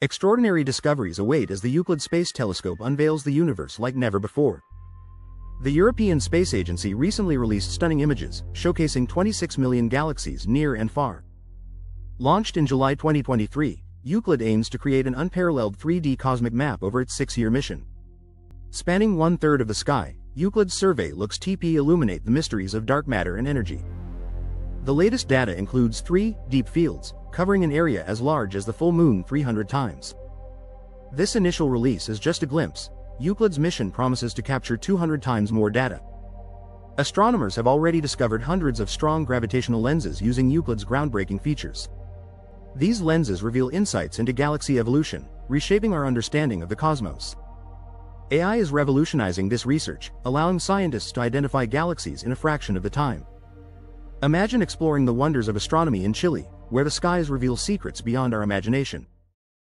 Extraordinary discoveries await as the Euclid Space Telescope unveils the universe like never before. The European Space Agency recently released stunning images, showcasing 26 million galaxies near and far. Launched in July 2023, Euclid aims to create an unparalleled 3D cosmic map over its six-year mission. Spanning one-third of the sky, Euclid's survey looks TP illuminate the mysteries of dark matter and energy. The latest data includes three deep fields, covering an area as large as the full moon 300 times. This initial release is just a glimpse, Euclid's mission promises to capture 200 times more data. Astronomers have already discovered hundreds of strong gravitational lenses using Euclid's groundbreaking features. These lenses reveal insights into galaxy evolution, reshaping our understanding of the cosmos. AI is revolutionizing this research, allowing scientists to identify galaxies in a fraction of the time. Imagine exploring the wonders of astronomy in Chile, where the skies reveal secrets beyond our imagination.